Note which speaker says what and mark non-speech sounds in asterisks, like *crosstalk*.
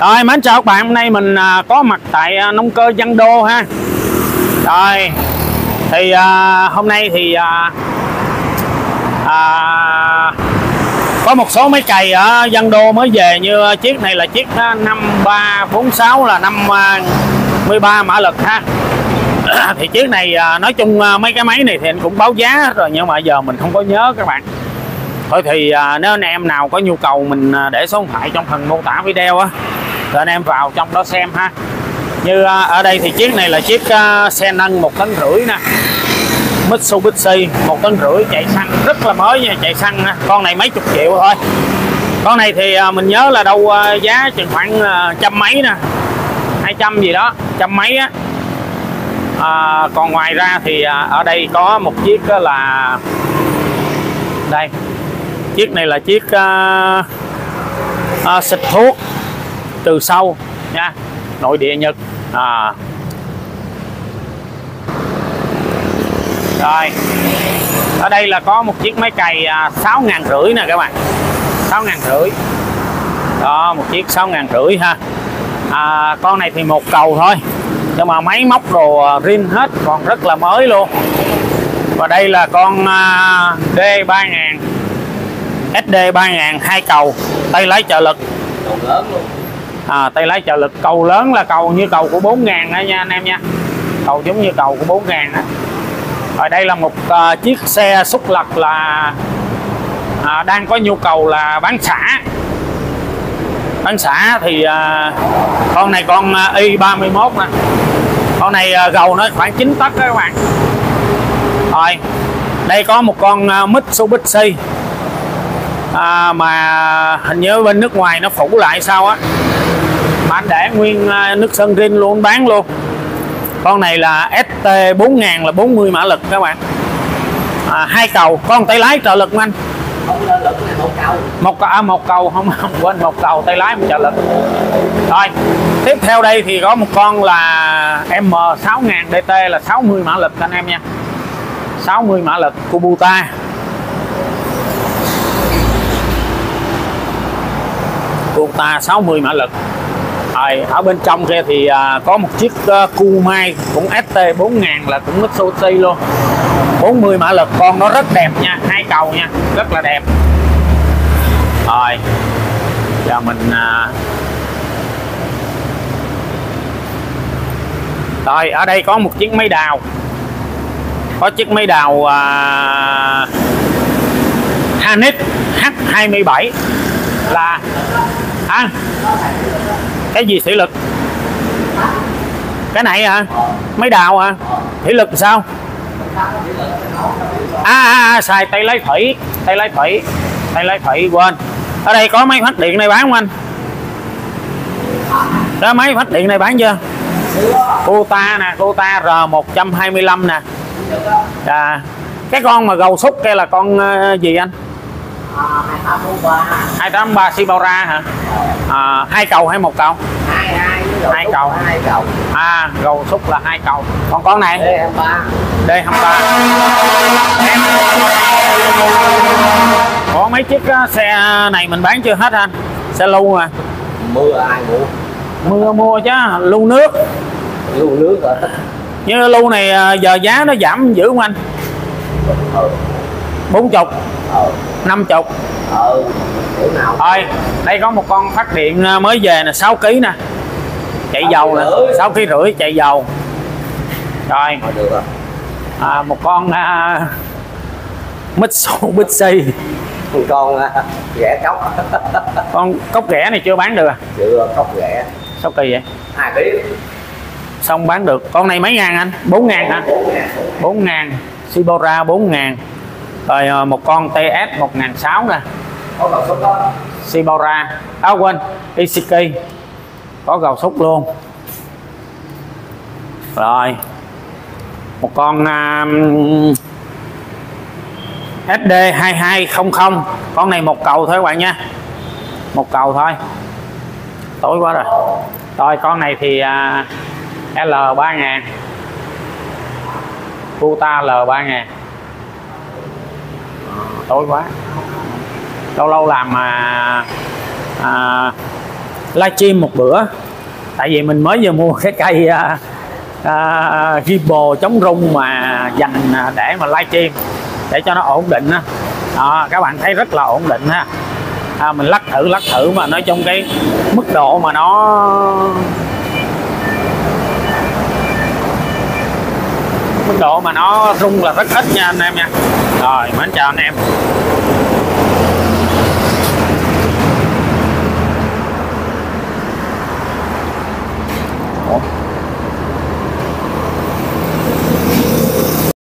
Speaker 1: Rồi mến chào các bạn, hôm nay mình à, có mặt tại à, nông cơ Văn Đô ha. Rồi thì à, hôm nay thì à, à, có một số máy cày ở Văn Đô mới về như chiếc này là chiếc à, 5346 là 53 mã lực ha. *coughs* thì chiếc này nói chung mấy cái máy này thì anh cũng báo giá rồi nhưng mà giờ mình không có nhớ các bạn thôi thì à, nếu anh em nào có nhu cầu mình để số điện thoại trong phần mô tả video á rồi anh em vào trong đó xem ha. Như à, ở đây thì chiếc này là chiếc à, xe nâng một tấn rưỡi nè. Mitsubishi một tấn rưỡi chạy xăng rất là mới nha chạy xăng con này mấy chục triệu thôi. Con này thì à, mình nhớ là đâu giá chừng khoảng trăm mấy nè. Hai trăm gì đó trăm mấy á. À, còn ngoài ra thì ở đây có một chiếc là đây. Chiếc này là chiếc uh, uh, xịt thuốc từ sâu nha. Nội địa nhật. À. rồi. Ở đây là có một chiếc máy cày à, sáu ngàn rưỡi nè các bạn. sáu ngàn rưỡi. Đó một chiếc sáu ngàn rưỡi ha. À, con này thì một cầu thôi. Nhưng mà máy móc đồ à, rin hết còn rất là mới luôn. Và đây là con à, D 3000 SD 3000 hai cầu. Tay lái trợ lực. Lớn luôn à, tay lái trợ lực cầu lớn là cầu như cầu của 4000 đó nha anh em nha. Cầu giống như cầu của 4000 đó ở đây là một uh, chiếc xe xúc lật là à, đang có nhu cầu là bán xả. Bán xả thì à, con này con à, y 31 nè. Con này uh, gầu nó khoảng 9 tấc các bạn. Rồi đây có một con Mitsubishi. À, mà hình như bên nước ngoài nó phủ lại sao á mà anh để nguyên à, nước sơn rin luôn bán luôn. Con này là ST 4000 là 40 mã lực các bạn. À, hai cầu con tay lái trợ lực không anh một cầu. À, một cầu không, không quên một cầu tay lái một trợ lực. Rồi tiếp theo đây thì có một con là M 6000 DT là 60 mã lực anh em nha. 60 mã lực Kubota Kubota 60 mã lực rồi ở bên trong kia thì à, có một chiếc à, uh, Kumai cũng ST 4000 là cũng Mitsubishi luôn. 40 mã lực con nó rất đẹp nha hai cầu nha rất là đẹp. Rồi giờ mình à... rồi ở đây có một chiếc máy đào. Có chiếc máy đào à... Hanis H27 là à, cái gì thủy lực? Cái này hả? Máy đào hả? Thủy lực sao? À, à, à xài tay lái thủy tay lái thủy tay lái thủy quên. Ở đây có máy phát điện này bán không anh? Đó máy phát điện này bán chưa? Cô ta nè cô ta r 125 nè. À, cái con mà gầu xúc kia là con ờ, gì anh? 283 Sibora hả? À, hai cầu hay một cầu? Hai cầu. Hai cầu à gầu xúc là hai cầu. Còn con này? D23 D23 có mấy chiếc xe này mình bán chưa hết anh? Xe lưu à?
Speaker 2: Mưa ai mua?
Speaker 1: Mưa mua chứ lưu nước.
Speaker 2: Lưu nước rồi
Speaker 1: như lưu này giờ giá nó giảm dữ không anh bốn chục. Năm chục. Thôi đây có một con phát điện mới về nè 6 kg nè. Chạy dầu nè 6 kg rưỡi chạy dầu. Rồi. À, một con à, Mitsubishi. *laughs*
Speaker 2: Một con à, ghẻ cốc. *laughs*
Speaker 1: Con cốc ghẻ này chưa bán được à?
Speaker 2: Chưa cốc ghẻ
Speaker 1: sao kỳ vậy?
Speaker 2: Hai kg
Speaker 1: xong bán được. Con này mấy ngàn anh? 4 ngàn hả? 4 ngàn. Sibora 4 ngàn rồi một con TS 1006 nè. Sibora à quên Isiki có gầu xúc luôn. Rồi. Một con um, SD 2200 con này một cầu thôi các bạn nha. Một cầu thôi. Tối quá rồi. Rồi con này thì uh, L 3000 Puta L 3000 tối quá. Lâu lâu làm mà à, livestream một bữa. Tại vì mình mới vừa mua cái cây à, à, gimbal chống rung mà dành à, để mà livestream để cho nó ổn định á. Các bạn thấy rất là ổn định ha. À, mình lắc thử lắc thử mà nói trong cái mức độ mà nó mức độ mà nó rung là rất ít nha anh em nha rồi mến chào anh em.